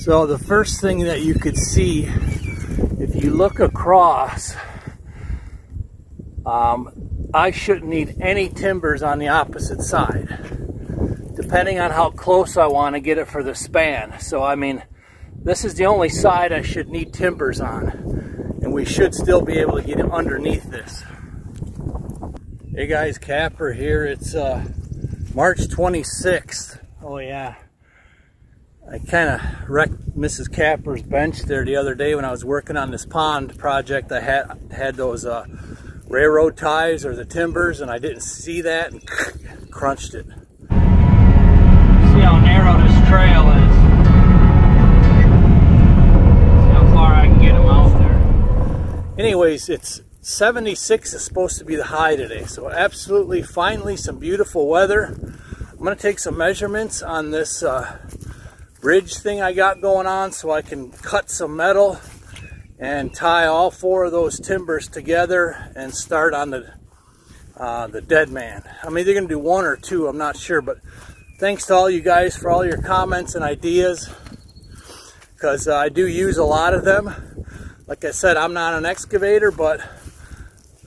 So the first thing that you could see, if you look across, um, I shouldn't need any timbers on the opposite side, depending on how close I want to get it for the span. So I mean, this is the only side I should need timbers on, and we should still be able to get underneath this. Hey guys, Kapper here. It's uh, March 26th. Oh yeah. I kind of wrecked Mrs. Kapper's bench there the other day when I was working on this pond project. I had had those uh, railroad ties or the timbers and I didn't see that and crunched it. See how narrow this trail is. See how far I can get them out there. Anyways, it's 76 is supposed to be the high today. So absolutely finally some beautiful weather. I'm going to take some measurements on this uh, bridge thing I got going on so I can cut some metal and tie all four of those timbers together and start on the uh, the dead man. I'm either going to do one or two, I'm not sure, but thanks to all you guys for all your comments and ideas because uh, I do use a lot of them. Like I said, I'm not an excavator, but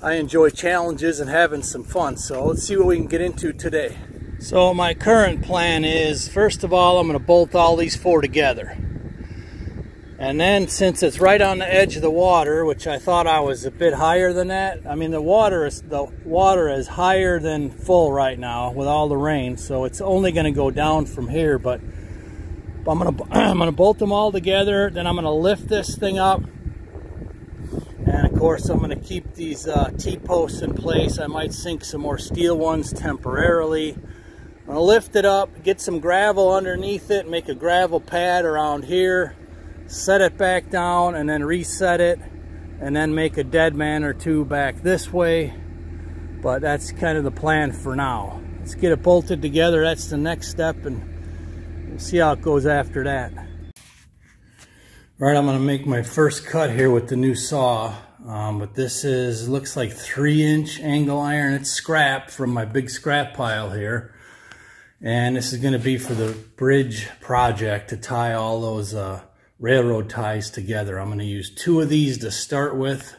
I enjoy challenges and having some fun. So let's see what we can get into today. So my current plan is, first of all, I'm going to bolt all these four together. And then since it's right on the edge of the water, which I thought I was a bit higher than that, I mean the water is the water is higher than full right now with all the rain, so it's only going to go down from here. But I'm going to I'm going to bolt them all together. Then I'm going to lift this thing up, and of course I'm going to keep these uh, T-posts in place. I might sink some more steel ones temporarily. To lift it up, get some gravel underneath it, make a gravel pad around here set it back down and then reset it and then make a dead man or two back this way. But that's kind of the plan for now. Let's get it bolted together. That's the next step and we'll see how it goes after that. Right i'm to make my first cut here with the new saw. Um, but this is looks like three inch angle iron. It's scrap from my big scrap pile here and this is going to be for the bridge project to tie all those uh, railroad ties together. I'm going to use two of these to start with,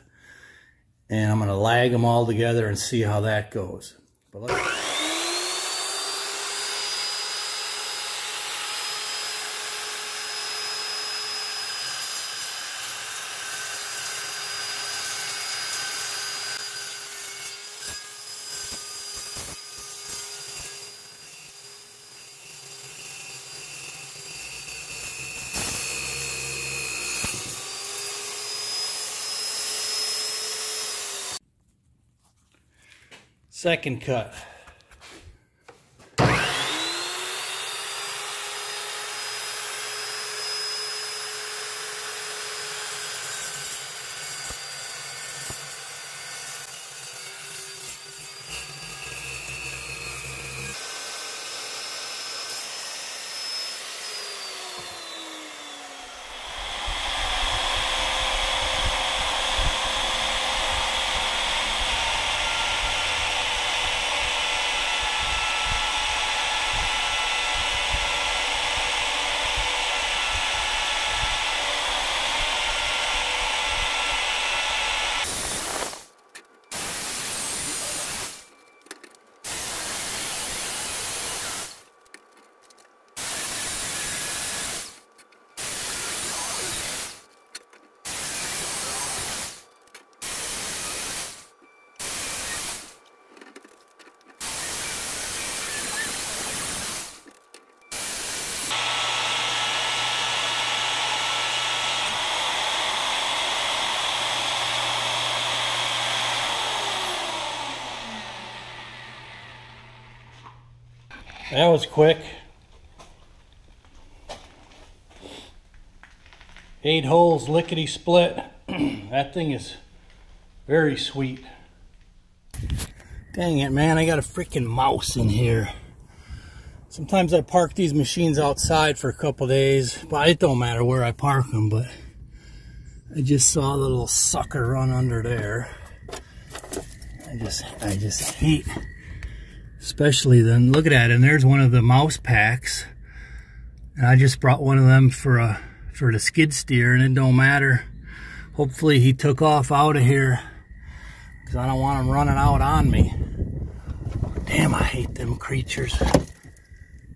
and I'm going to lag them all together and see how that goes. Second cut. That was quick. Eight holes, lickety split. that thing is very sweet. Dang it, man. I got a freaking mouse in here. Sometimes I park these machines outside for a couple days, but it don't matter where I park them, but I just saw the little sucker run under there. I just, I just hate especially then look at that and there's one of the mouse packs and I just brought one of them for a for the skid steer and it don't matter. Hopefully he took off out of here because I don't want him running out on me. Damn, I hate them creatures.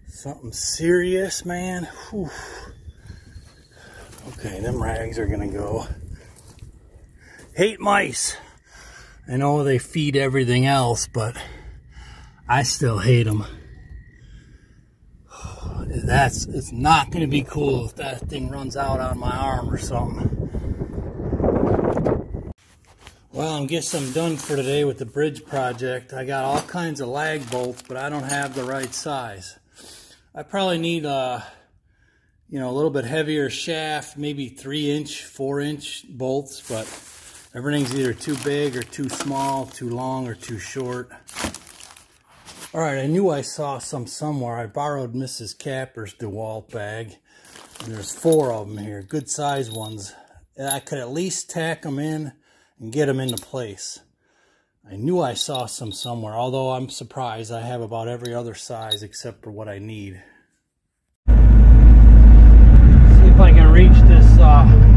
Something serious, man. Whew. Okay, them rags are gonna go. Hate mice. I know they feed everything else, but I still hate them. That's, it's not gonna be cool if that thing runs out on my arm or something. Well, I'm guess I'm done for today with the bridge project. I got all kinds of lag bolts, but I don't have the right size. I probably need a, you know, a little bit heavier shaft, maybe three inch, four inch bolts, but Everything's either too big or too small, too long or too short. All right, I knew I saw some somewhere. I borrowed Mrs. Kapper's DeWalt bag, and there's four of them here, good size ones. I could at least tack them in and get them into place. I knew I saw some somewhere, although I'm surprised I have about every other size except for what I need. See if I can reach this uh,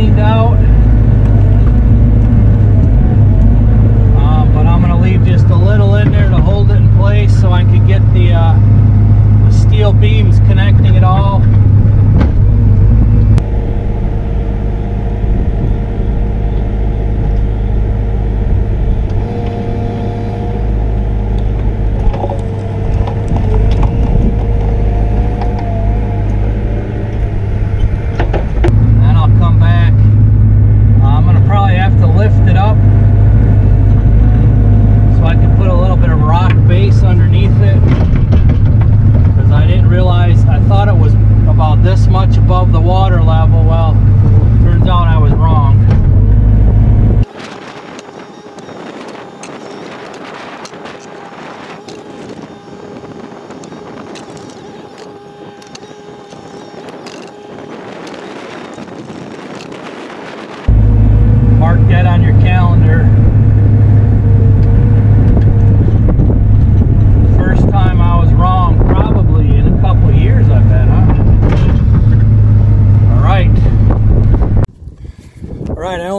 cleaned out. above the water level, well,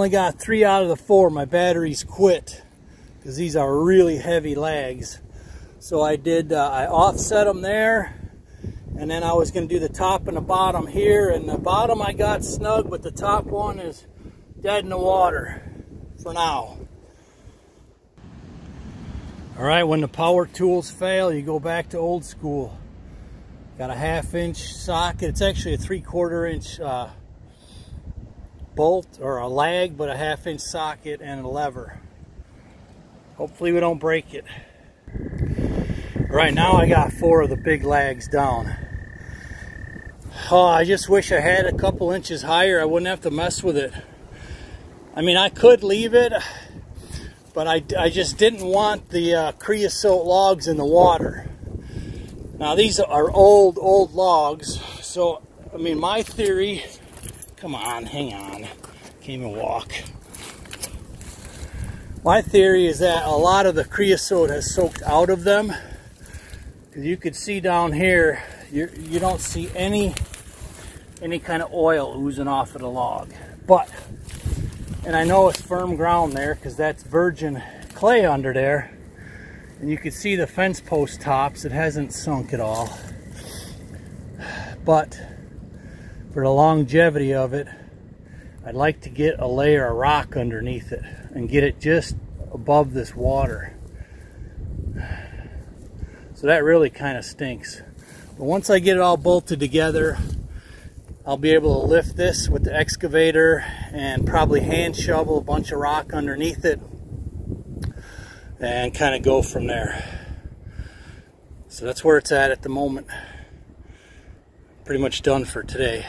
got three out of the four. My batteries quit because these are really heavy lags. So I did, uh, I offset them there and then I was going to do the top and the bottom here and the bottom I got snug but the top one is dead in the water for now. All right, when the power tools fail, you go back to old school. Got a half inch socket. It's actually a three quarter inch uh, bolt or a lag, but a half inch socket and a lever. Hopefully we don't break it. Right now I got four of the big lags down. Oh, I just wish I had a couple inches higher. I wouldn't have to mess with it. I mean, I could leave it, but I, I just didn't want the uh, creosote logs in the water. Now these are old, old logs. So, I mean, my theory, come on, hang on, can't even walk. My theory is that a lot of the creosote has soaked out of them. Because you could see down here, you, you don't see any, any kind of oil oozing off of the log. But, and I know it's firm ground there because that's virgin clay under there. And you can see the fence post tops, it hasn't sunk at all. But for the longevity of it, I'd like to get a layer of rock underneath it and get it just above this water. So that really kind of stinks. But once I get it all bolted together, I'll be able to lift this with the excavator and probably hand shovel a bunch of rock underneath it and kind of go from there. So that's where it's at at the moment. Pretty much done for today.